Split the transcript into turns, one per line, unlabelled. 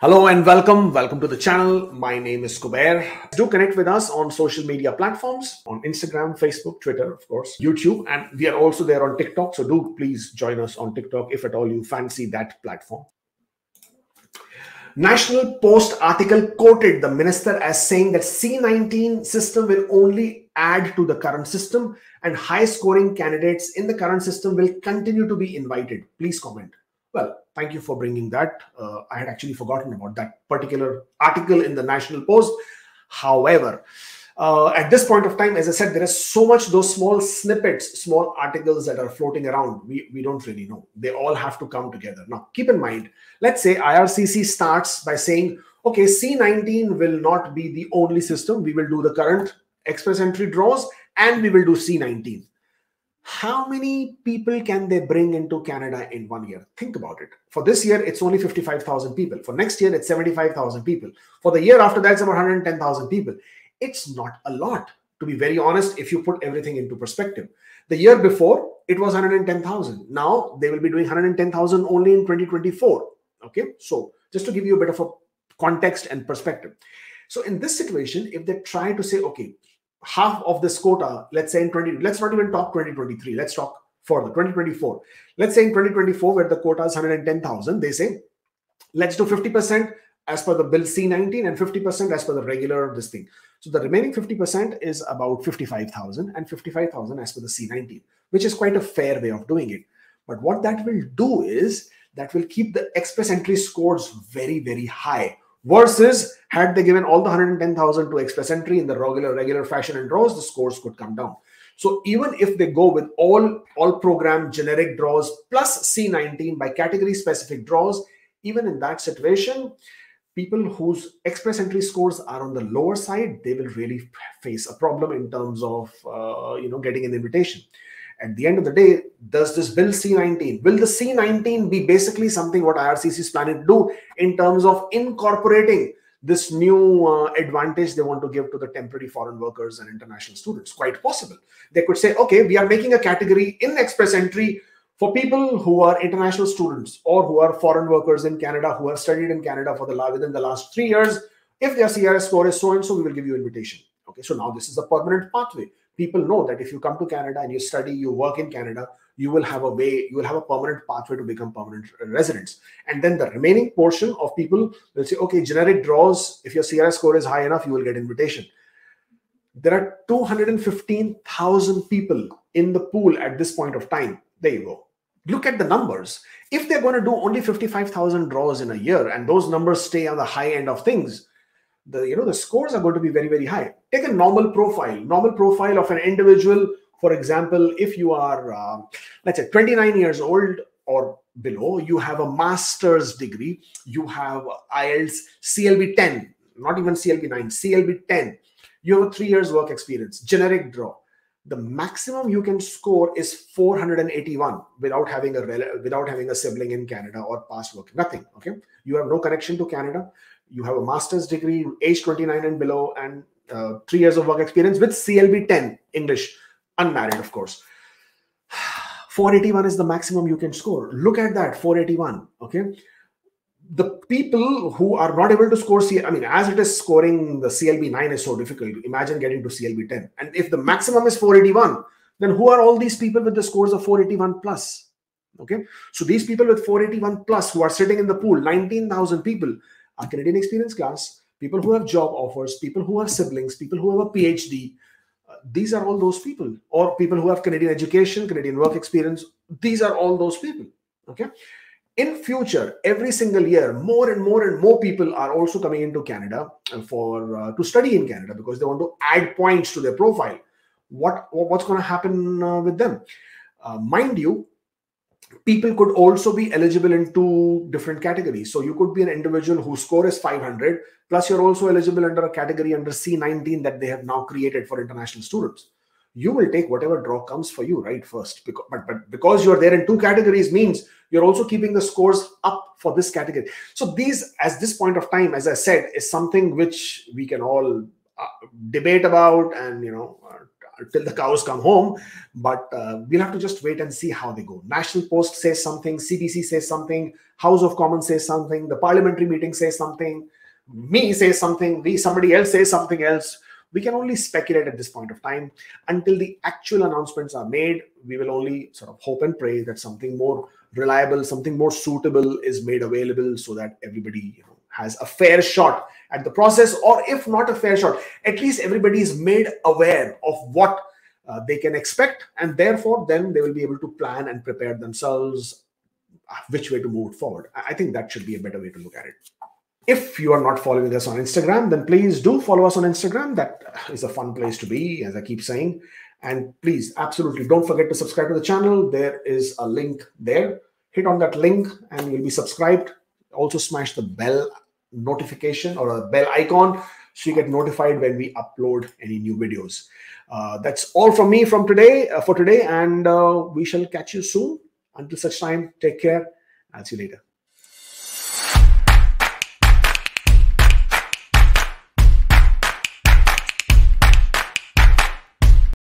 Hello and welcome. Welcome to the channel. My name is Kubeir. Do connect with us on social media platforms on Instagram, Facebook, Twitter, of course, YouTube, and we are also there on TikTok. So do please join us on TikTok if at all you fancy that platform. National Post article quoted the minister as saying that C19 system will only add to the current system and high scoring candidates in the current system will continue to be invited. Please comment. Well, thank you for bringing that. Uh, I had actually forgotten about that particular article in the National Post. However, uh, at this point of time, as I said, there is so much those small snippets, small articles that are floating around. We, we don't really know. They all have to come together. Now, keep in mind, let's say IRCC starts by saying, okay, C19 will not be the only system. We will do the current express entry draws and we will do C19 how many people can they bring into Canada in one year? Think about it. For this year, it's only 55,000 people. For next year, it's 75,000 people. For the year after that, it's about 110,000 people. It's not a lot, to be very honest, if you put everything into perspective. The year before, it was 110,000. Now, they will be doing 110,000 only in 2024. Okay, so just to give you a bit of a context and perspective. So, in this situation, if they try to say, okay, half of this quota, let's say in 20, let's not even talk 2023, let's talk further, 2024. Let's say in 2024, where the quota is 110,000, they say, let's do 50% as per the bill C19 and 50% as per the regular this thing. So the remaining 50% is about 55,000 and 55,000 as per the C19, which is quite a fair way of doing it. But what that will do is that will keep the express entry scores very, very high versus had they given all the 110,000 to express entry in the regular regular fashion and draws, the scores could come down. So even if they go with all all program generic draws plus C19 by category specific draws, even in that situation, people whose express entry scores are on the lower side, they will really face a problem in terms of uh, you know getting an invitation at the end of the day, does this bill C19? Will the C19 be basically something what IRCC is planning to do in terms of incorporating this new uh, advantage they want to give to the temporary foreign workers and international students? Quite possible. They could say, okay, we are making a category in express entry for people who are international students or who are foreign workers in Canada who have studied in Canada for the within the last three years. If their CRS score is so and so, we will give you invitation. Okay, so now this is a permanent pathway people know that if you come to Canada and you study, you work in Canada, you will have a way, you will have a permanent pathway to become permanent residents. And then the remaining portion of people will say, okay, generic draws, if your CRS score is high enough, you will get invitation. There are 215,000 people in the pool at this point of time. There you go. Look at the numbers. If they're going to do only 55,000 draws in a year and those numbers stay on the high end of things, the you know the scores are going to be very very high. Take a normal profile. Normal profile of an individual for example if you are uh, let's say 29 years old or below you have a master's degree. You have ielts clb 10 not even clb 9 clb 10 you have a three years work experience generic draw. The maximum you can score is 481 without having a without having a sibling in canada or past work. Nothing okay? You have no connection to canada you have a master's degree, age 29 and below, and uh, three years of work experience with CLB 10 English, unmarried, of course. 481 is the maximum you can score. Look at that, 481. Okay. The people who are not able to score C, I mean, as it is scoring the CLB 9 is so difficult. Imagine getting to CLB 10. And if the maximum is 481, then who are all these people with the scores of 481 plus? Okay. So these people with 481 plus who are sitting in the pool, 19,000 people, Canadian experience class, people who have job offers, people who have siblings, people who have a PhD. Uh, these are all those people, or people who have Canadian education, Canadian work experience. These are all those people. Okay. In future, every single year, more and more and more people are also coming into Canada for uh, to study in Canada because they want to add points to their profile. What what's going to happen uh, with them? Uh, mind you, people could also be eligible in two different categories. So you could be an individual whose score is 500, plus you're also eligible under a category under C19 that they have now created for international students. You will take whatever draw comes for you, right? First, because, but, but because you're there in two categories means you're also keeping the scores up for this category. So these, as this point of time, as I said, is something which we can all uh, debate about and you know uh, till the cows come home. But uh, we'll have to just wait and see how they go. National Post says something, CBC says something, House of Commons says something, the parliamentary meeting says something, me says something, we somebody else says something else. We can only speculate at this point of time until the actual announcements are made. We will only sort of hope and pray that something more reliable, something more suitable is made available so that everybody you know, has a fair shot at the process, or if not a fair shot, at least everybody is made aware of what uh, they can expect, and therefore then they will be able to plan and prepare themselves uh, which way to move forward. I think that should be a better way to look at it. If you are not following us on Instagram, then please do follow us on Instagram. That is a fun place to be, as I keep saying. And please, absolutely don't forget to subscribe to the channel. There is a link there. Hit on that link and you'll be subscribed. Also, smash the bell notification or a bell icon so you get notified when we upload any new videos. Uh, that's all from me from today uh, for today, and uh, we shall catch you soon. Until such time, take care. I'll see you later.